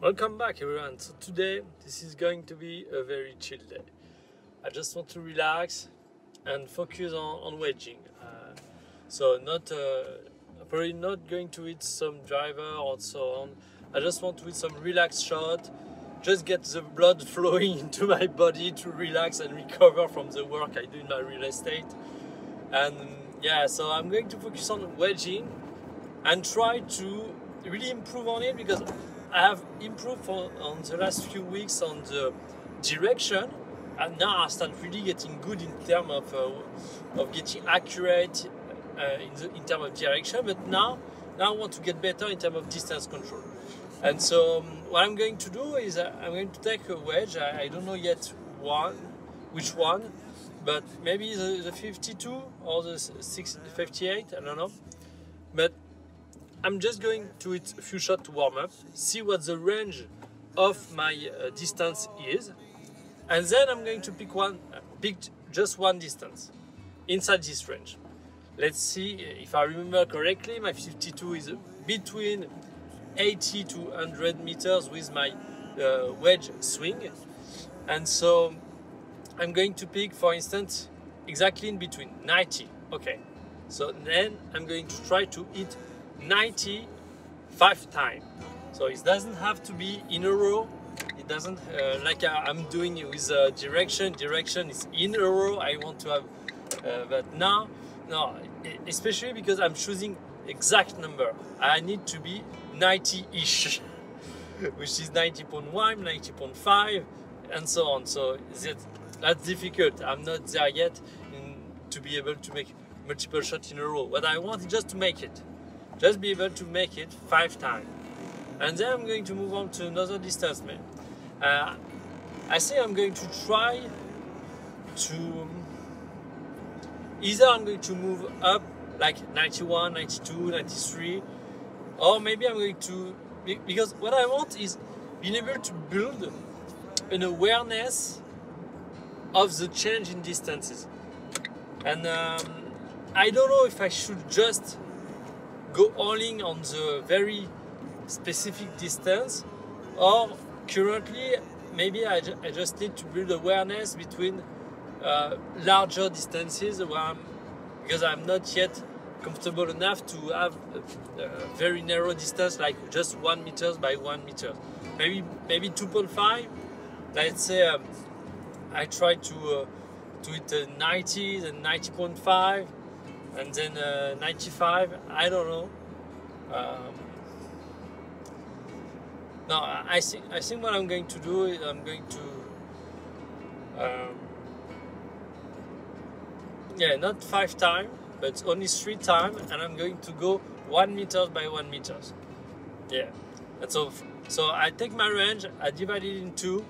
Welcome back everyone. So today this is going to be a very chill day. I just want to relax and focus on, on wedging. Uh, so not uh, probably not going to hit some driver or so on. I just want to hit some relaxed shot, just get the blood flowing into my body to relax and recover from the work I do in my real estate. And yeah, so I'm going to focus on wedging and try to really improve on it because I have improved for, on the last few weeks on the direction, and now I start really getting good in terms of uh, of getting accurate uh, in the in terms of direction. But now now I want to get better in terms of distance control. And so um, what I'm going to do is uh, I'm going to take a wedge. I, I, don't know yet one, which one, but maybe the, the 52 or the 6, 58. I don't know. But I'm just going to hit a few shots to warm up, see what the range of my uh, distance is, and then I'm going to pick one, uh, pick just one distance inside this range. Let's see if I remember correctly. My 52 is between 80 to 100 meters with my uh, wedge swing, and so I'm going to pick, for instance, exactly in between 90. Okay, so then I'm going to try to hit 95 times. So it doesn't have to be in a row. It doesn't uh, like I'm doing it with uh, direction. Direction is in a row. I want to have, uh, but now, no, especially because I'm choosing exact number. I need to be 90-ish, which is 90.1, 90.5, and so on. So that, that's difficult. I'm not there yet in, to be able to make multiple shots in a row. What I want is just to make it just be able to make it five times. And then I'm going to move on to another distance man. Uh, I think I'm going to try to either I'm going to move up like 91, 92, 93, or maybe I'm going to because what I want is being able to build an awareness of the change in distances. And um, I don't know if I should just go all in on the very specific distance or currently maybe I, I just need to build awareness between uh, larger distances where I'm, because I'm not yet comfortable enough to have a, a very narrow distance like just one meters by one meter. Maybe maybe 2.5 let's say um, I try to uh, to hit uh, 90 and 90.5 and then uh, 95 I don't know. Um, no I think I think what I'm going to do is I'm going to um, yeah not five times but only three times and I'm going to go one meters by one meters. Yeah and so so I take my range I divide it in two.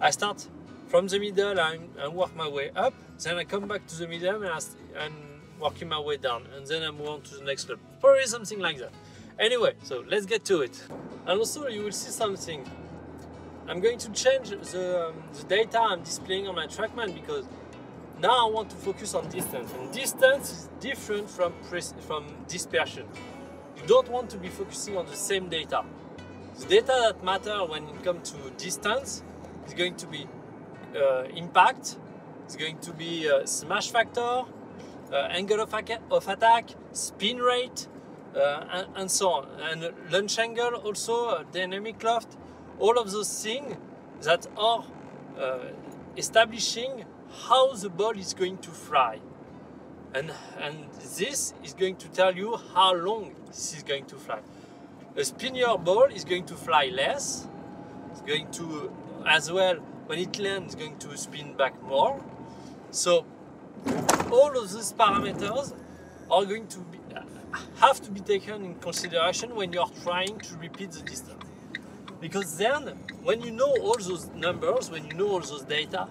I start from the middle and, and work my way up then I come back to the middle and, I, and working my way down and then I move on to the next level. Probably something like that. Anyway, so let's get to it. And also you will see something. I'm going to change the, um, the data I'm displaying on my TrackMan because now I want to focus on distance. And distance is different from, from dispersion. You don't want to be focusing on the same data. The data that matter when it comes to distance is going to be uh, impact, it's going to be uh, smash factor, angle of, of, attack, spin rate, uh, and, and, so on. And launch angle also, uh, dynamic loft, all of those things that are establishing how the ball is going to fly. And, and this is going to tell you how long this is going to fly. A spinnier ball is going to fly less. It's going to, as well, when it lands, going to spin back more. So all of these parameters are going to be, have to be taken in consideration when you are trying to repeat the distance. Because then, when you know all those numbers, when you know all those data,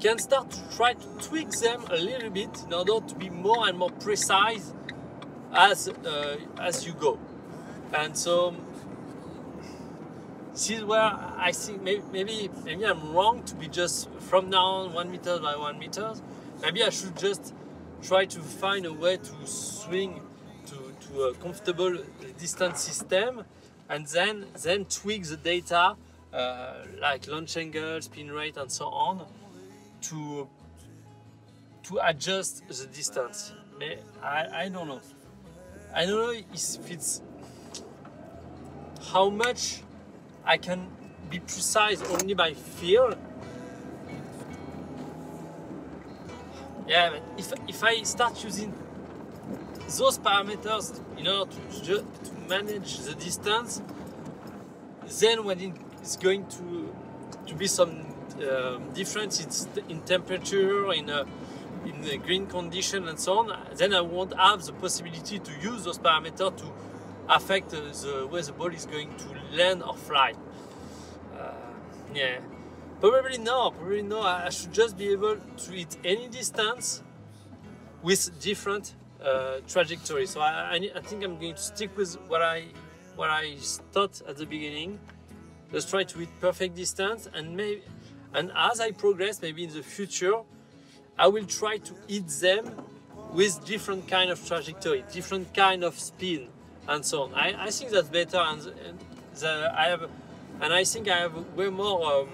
you can start to try to tweak them a little bit in order to be more and more precise as uh, as you go. And so this is where I think maybe, maybe I'm wrong to be just from now on one meter by one meter. Maybe I should just try to find a way to swing to, to a comfortable distance system and then then tweak the data uh, like launch angle, spin rate, and so on to to adjust the distance. I, I don't know. I don't know if it's how much I can be precise only by feel. Yeah, but if, if I start using those parameters in order to, to manage the distance, then when it's going to to be some uh, difference in, temperature, in a, in the green condition and so on, then I won't have the possibility to use those parameters to affect uh, the way the ball is going to land or fly. Uh, yeah, probably no, probably no. I should just be able to hit any distance with different uh. So I, I, I, think I'm going to stick with what I what I thought at the beginning. Just try to hit perfect distance, and maybe and as I progress, maybe in the future, I will try to hit them with different kind of trajectory, different kind of spin, and so on. I, I think that's better, and, and the, I have, and I think I have way more um,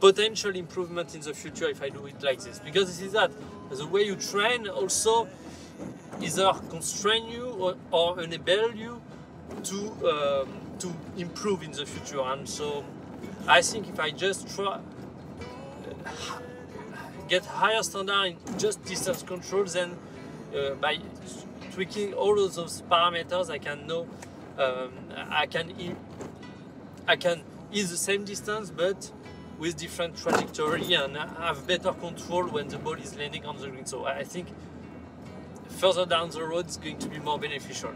potential improvement in the future if I do it like this. Because this is that the way you train also either constrain you or, or enable you to um, to improve in the future. And so I think if I just try get higher standard in just distance control, then uh, by tweaking all of those parameters, I can know um, I can I can ease the same distance, but with different trajectory and have better control when the ball is landing on the green. So I think further down the road it's going to be more beneficial.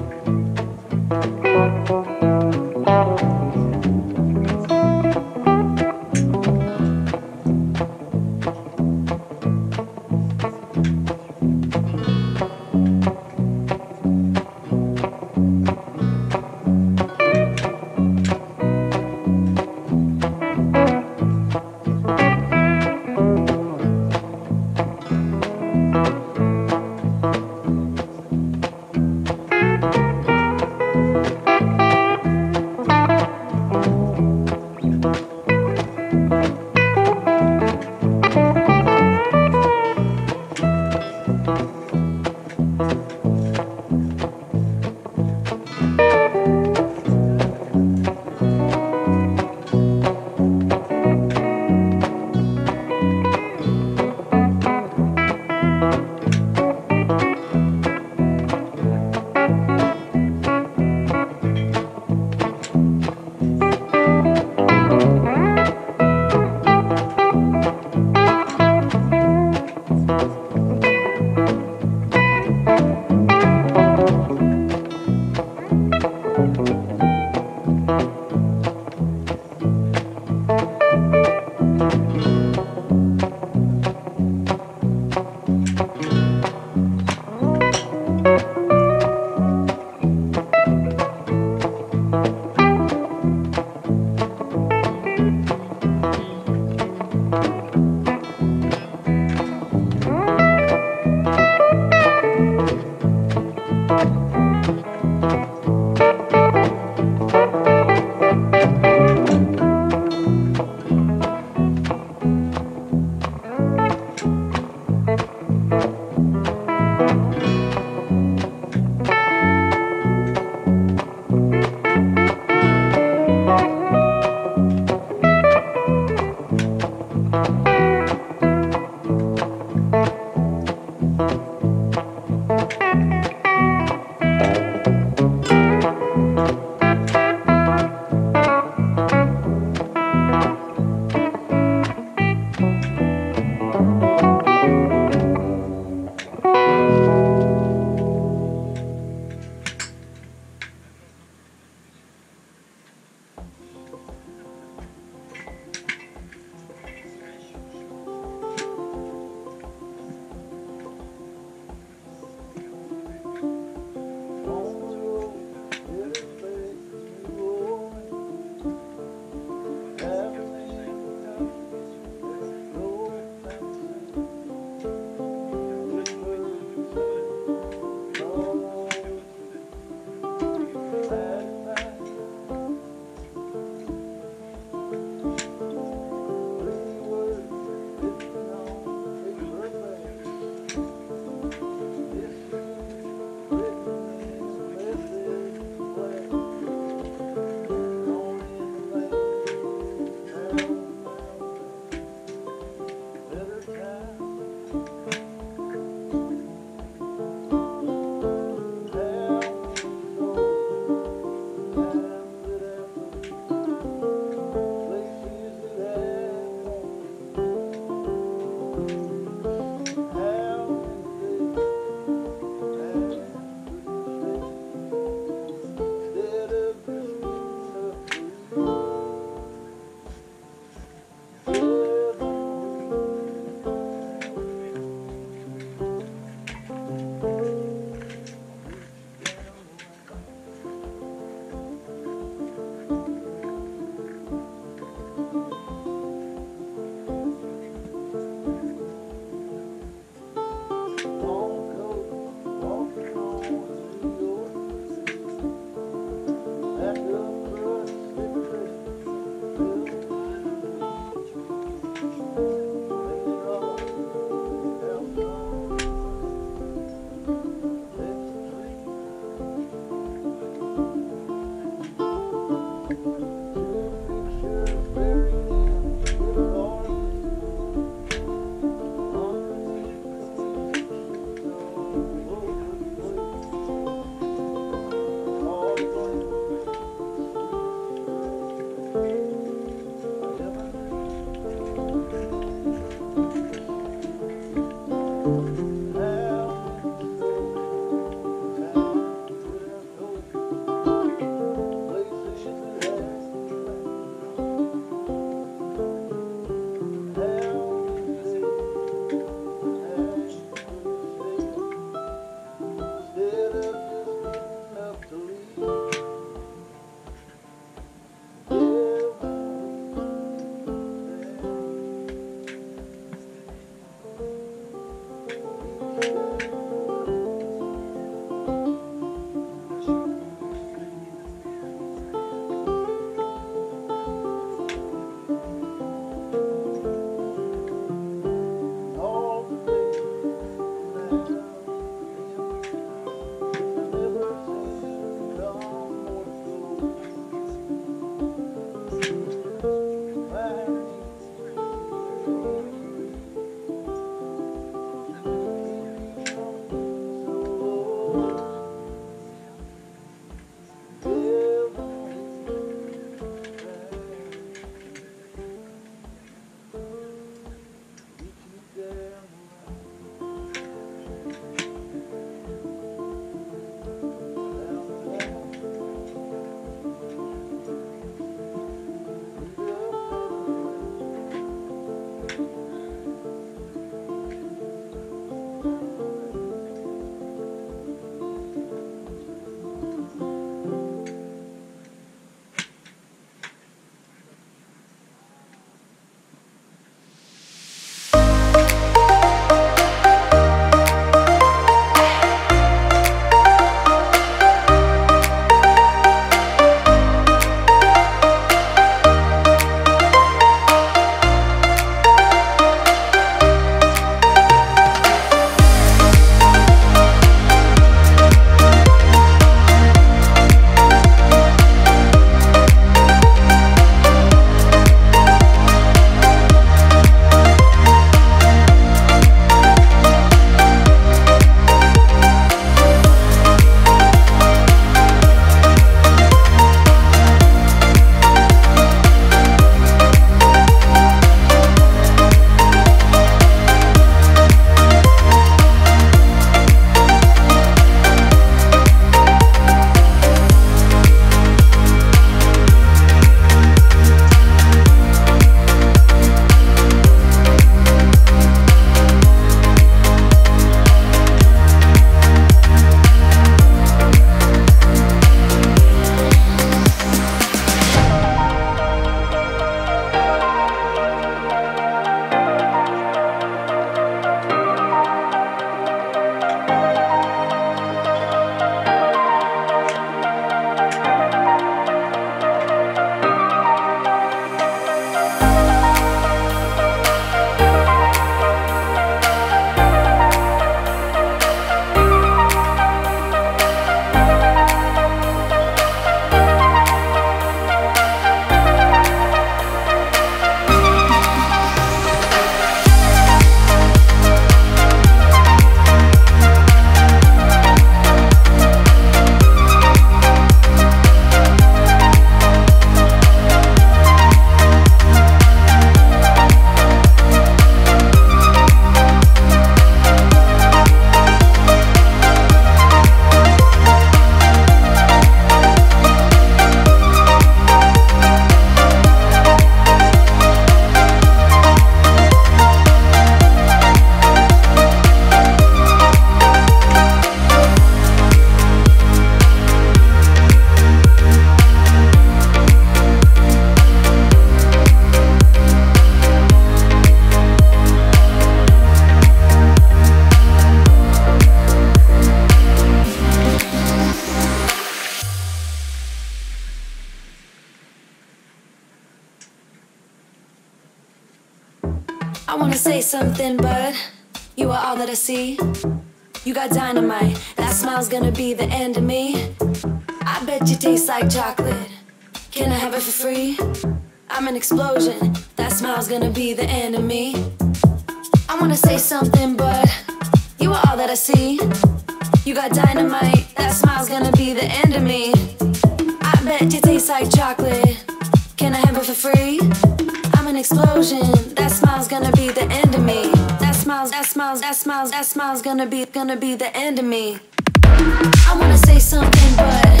Gonna be gonna be the end of me. I wanna say something, but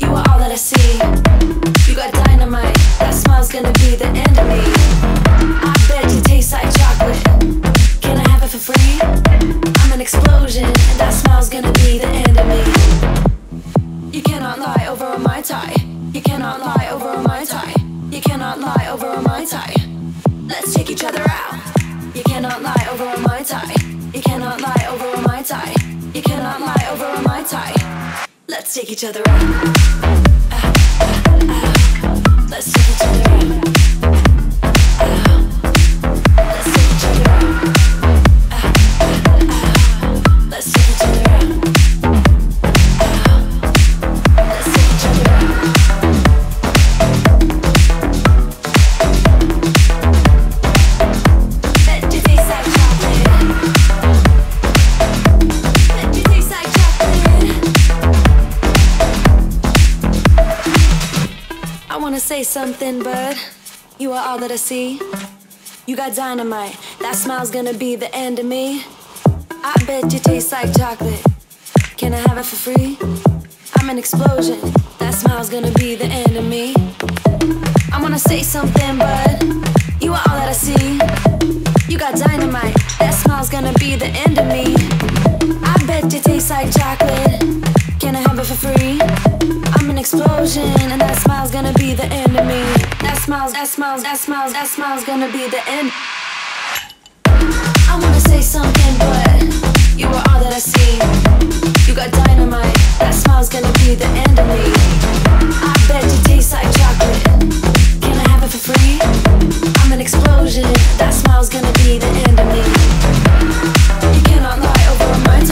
you are all that I see. You got dynamite. That smile's gonna be the end of me. I bet you taste like chocolate. Can I have it for free? I'm an explosion, and that smile's gonna be the end of me. You cannot lie over a mai tai. You cannot lie over a mai tai. You cannot lie over a mai tai. Let's take each other out. You cannot lie Let's take each other out. Ah, ah, ah. Let's take each other out. Something, but you are all that I see. You got dynamite, that smile's gonna be the end of me. I bet you taste like chocolate. Can I have it for free? I'm an explosion, that smile's gonna be the end of me. I wanna say something, but you are all that I see. You got dynamite, that smile's gonna be the end of me. I bet you taste like chocolate. Can I have it for free? I'm an explosion, and that smile's gonna be the end of me. That smiles, that smiles, that smiles, that smile's gonna be the end. I wanna say something, but you are all that I see. You got dynamite, that smile's gonna be the end of me. I bet you taste like chocolate. Can I have it for free? I'm an explosion, that smile's gonna be the end of me. You cannot lie over a mai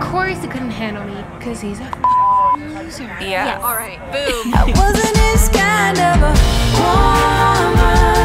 course he couldn't handle me, because he's a loser. Yeah. All right. Boom. I wasn't his kind of a woman.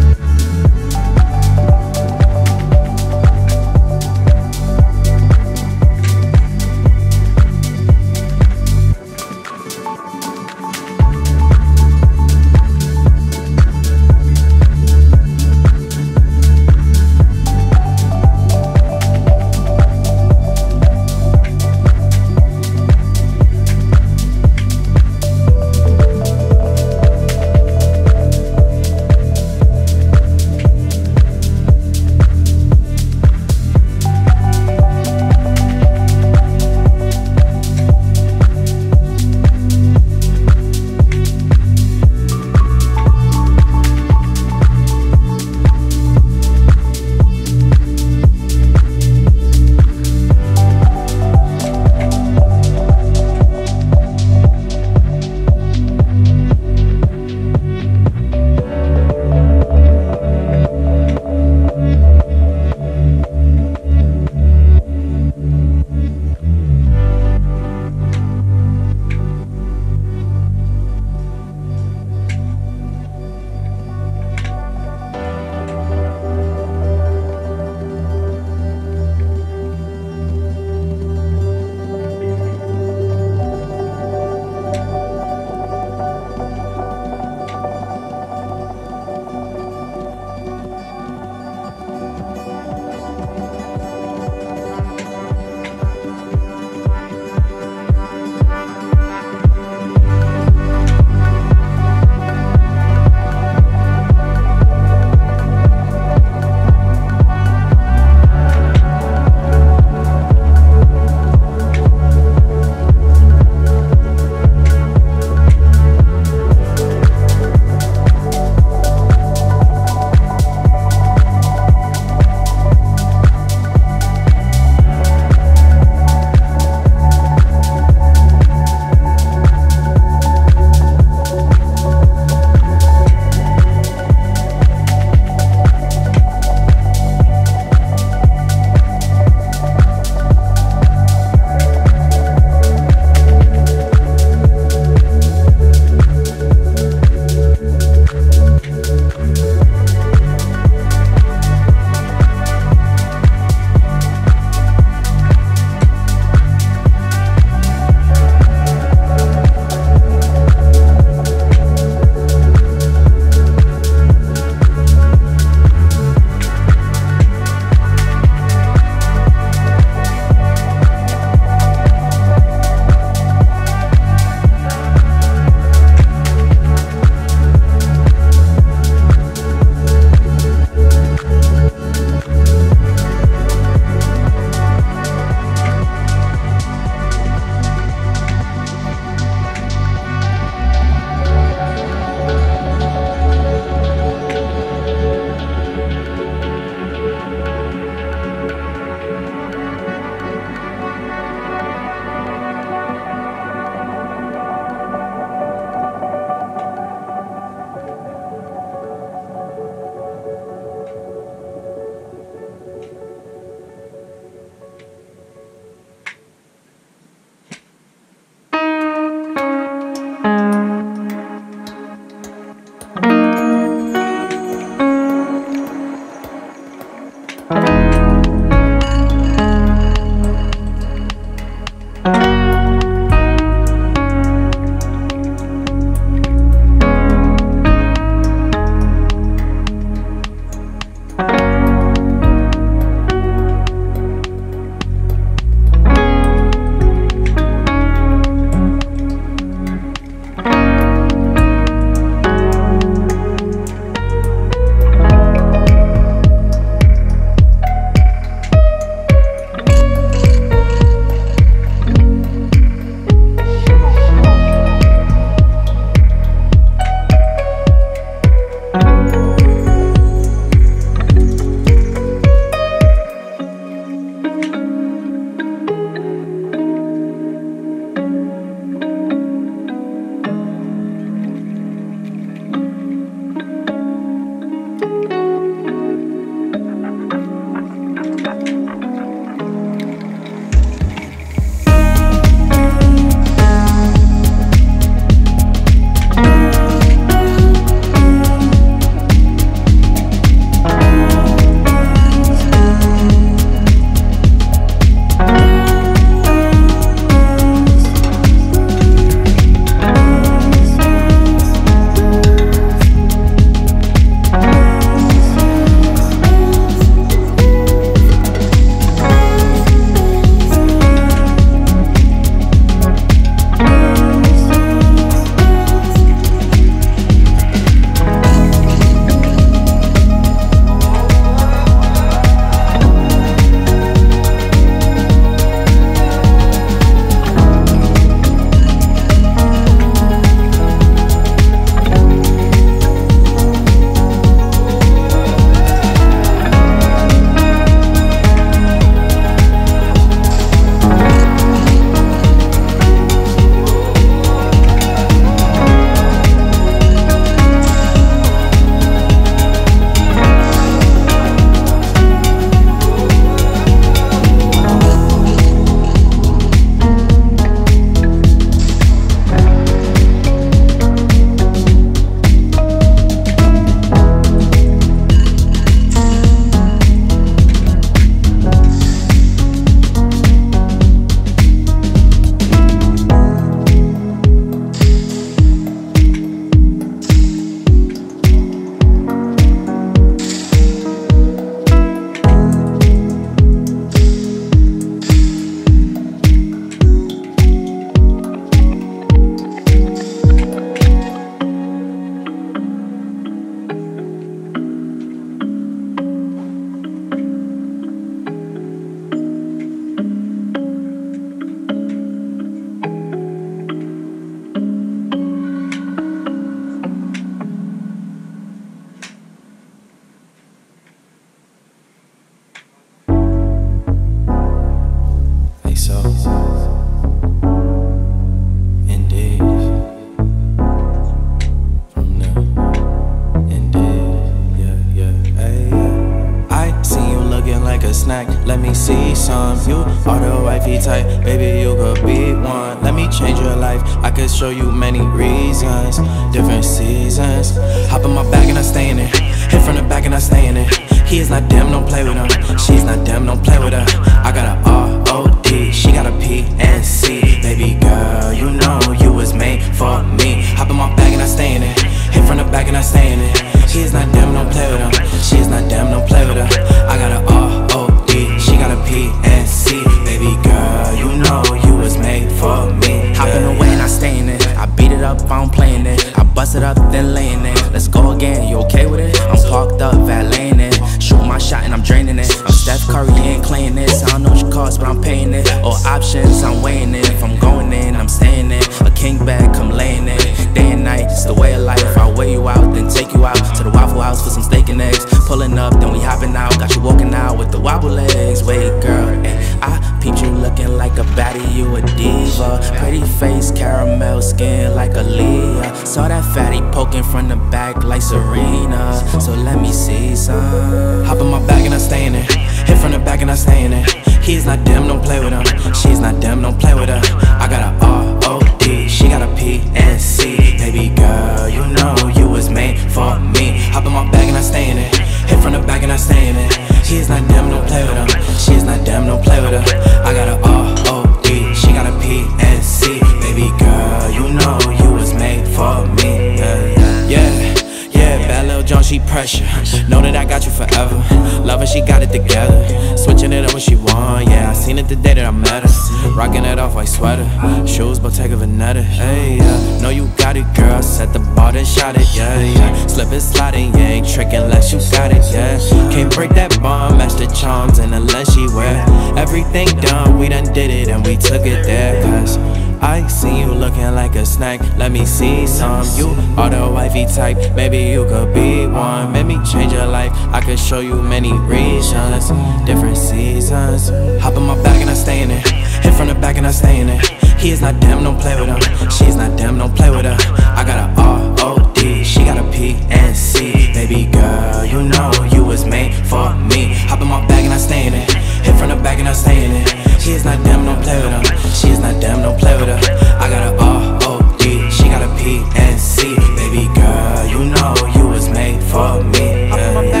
Got you forever. Love she got it together. Switching it up when she want, yeah. I seen it the day that I met her. Rocking it off like sweater. Shoes, Bottega Veneta. Hey, yeah. Know you got it, girl. Set the bar, then shot it, yeah, yeah. Slip it, sliding, yeah. Ain't tricking unless you got it, yeah. Can't break that bond, match the charms, and unless she wear everything done, we done did it and we took it there, cause. I see you looking like a snack. Let me see some. You are the wifey type. Maybe you could be one. Maybe change your life. I could show you many reasons, different seasons. Hop in my back and I stay in it. Hit from the back and I stay in it. He is not damn, don't play with him. She's not damn, don't play with her. I got a R O D, she got a P and C. Baby girl, you know you was made for me. Hop in my back and I stay in it. Hit from the back and I stay in it. She is not damn, don't play with her. She is not damn, don't play with her. I got a R O D, she got a P and C. Baby girl, you know you was made for me. In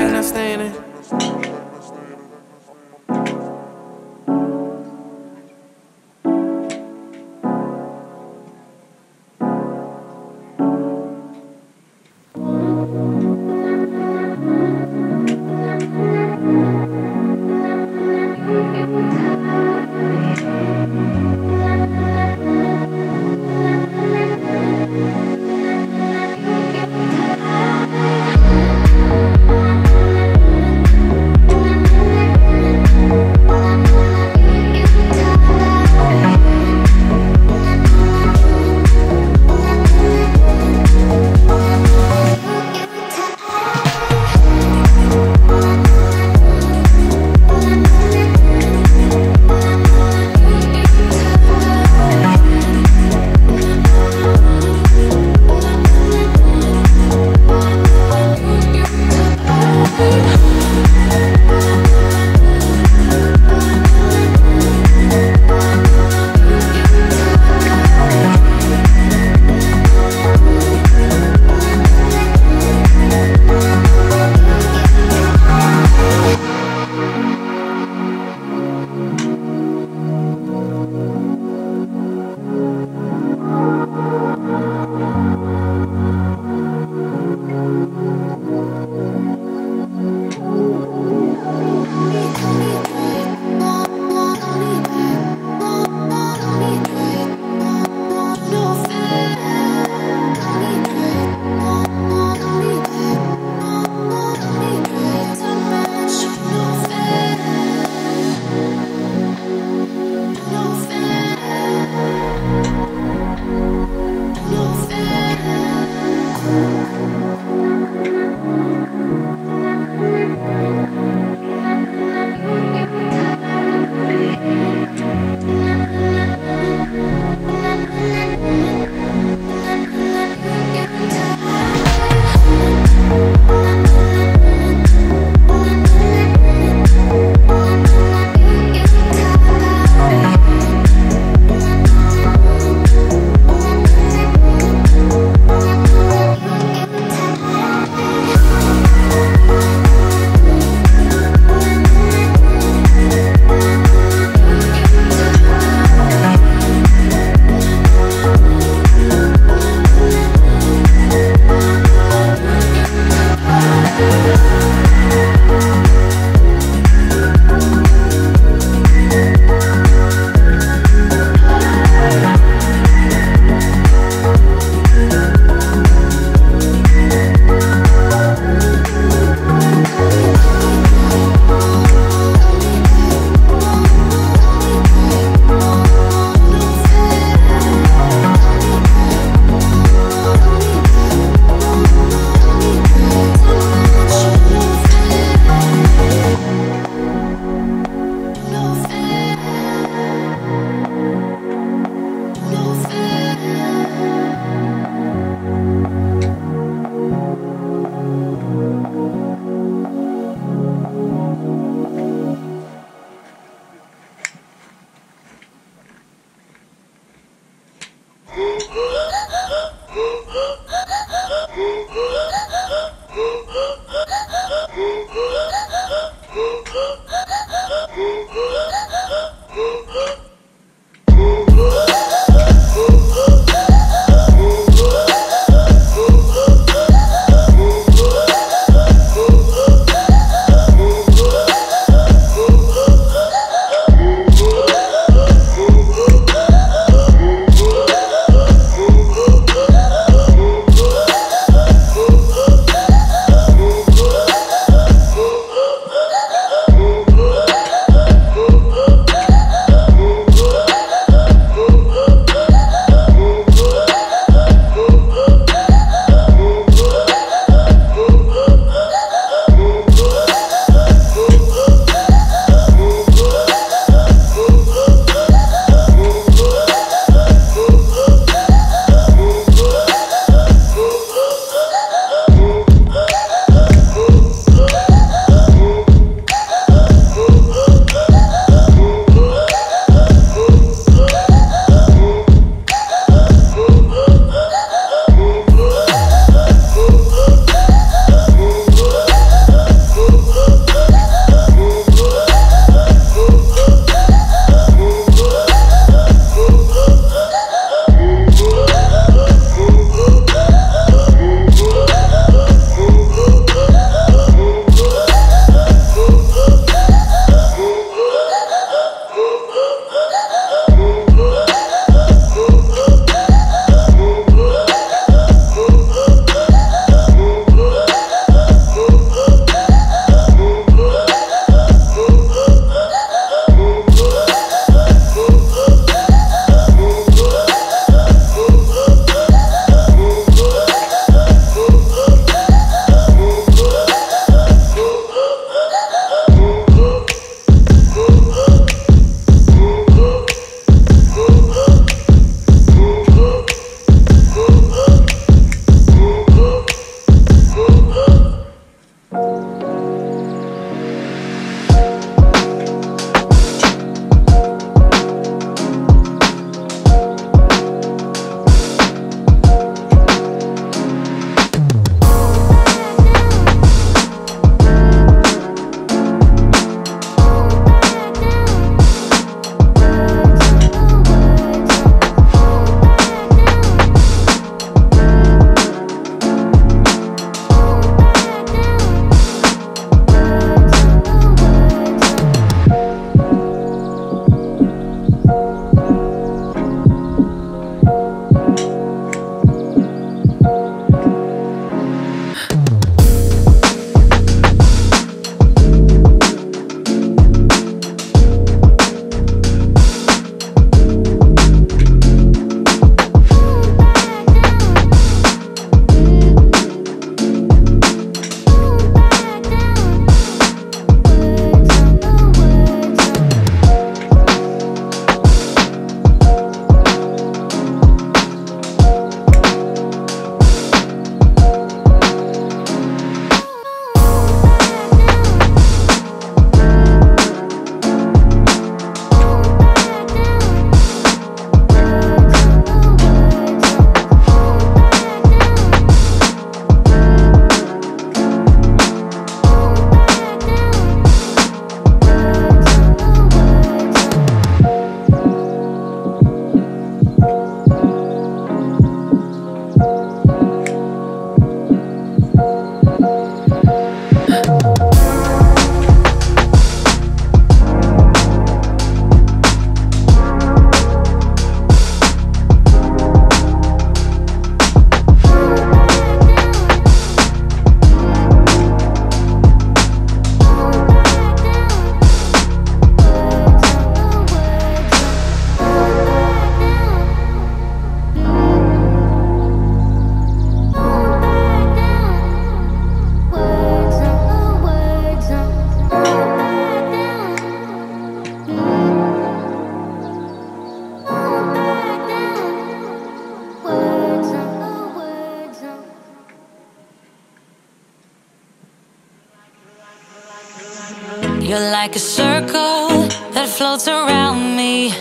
like a circle that floats around me,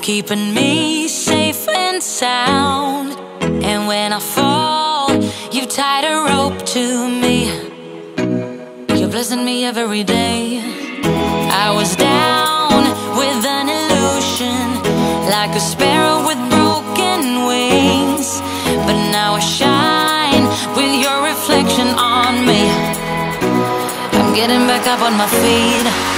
keeping me safe and sound. And when I fall, you tied a rope to me. You're blessing me every day. I was down with an illusion, like a sparrow with broken wings. But now I shine with your reflection on me. I'm getting back up on my feet.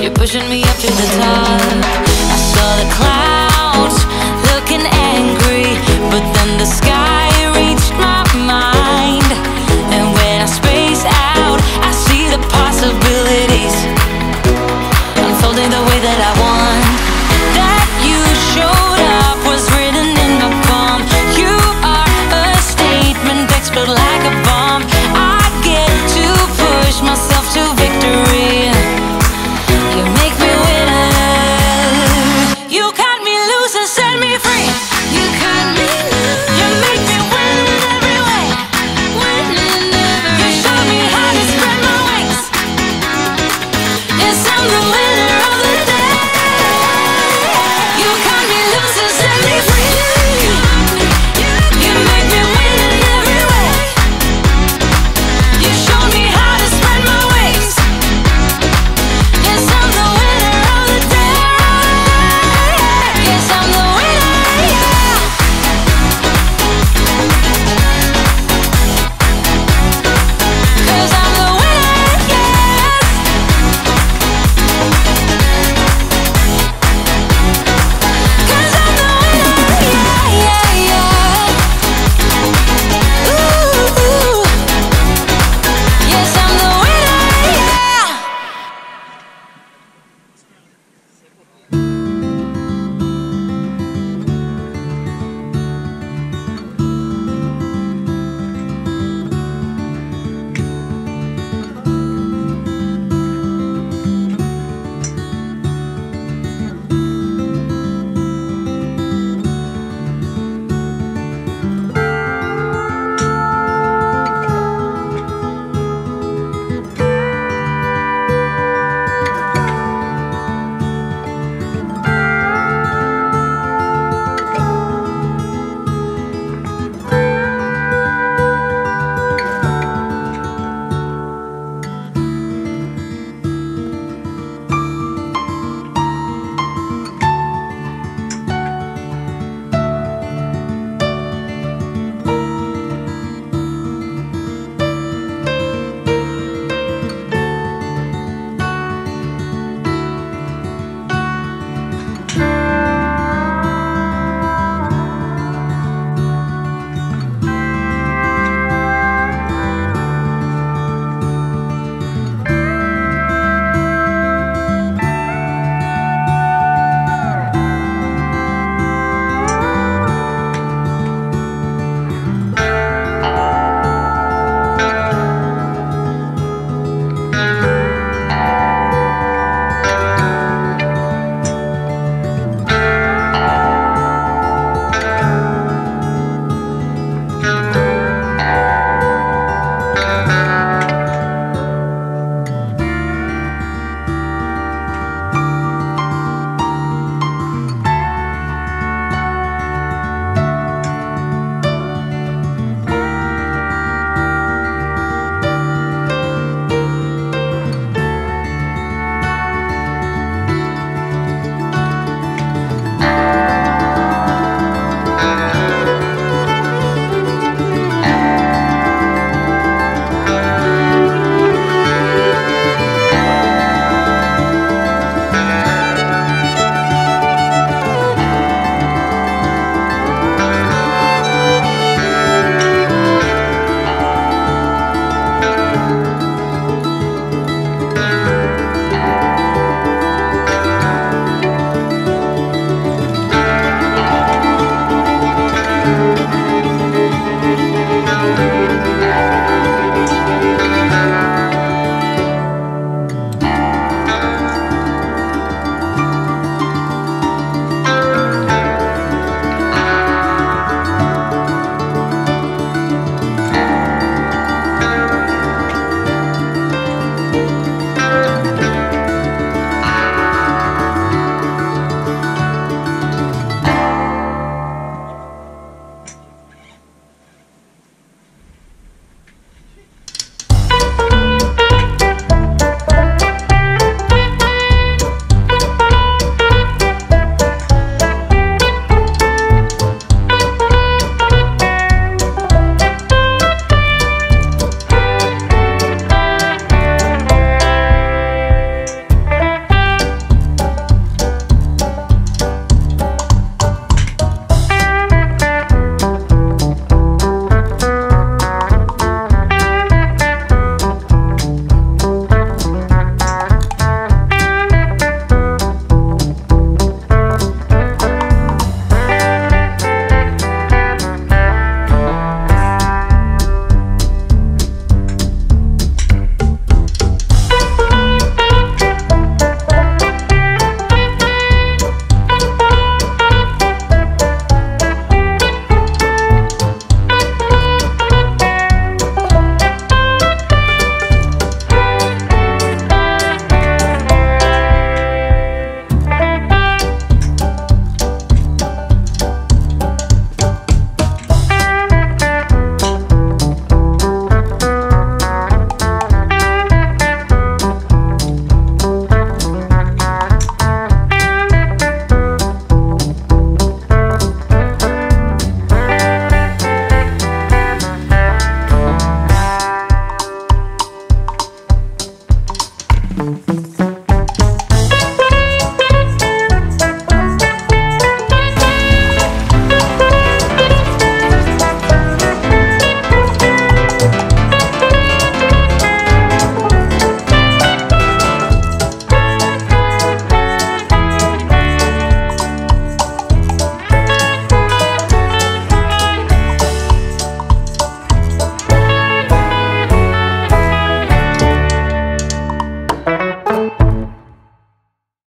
You're pushing me up to the top. I saw the clouds looking angry But then the sky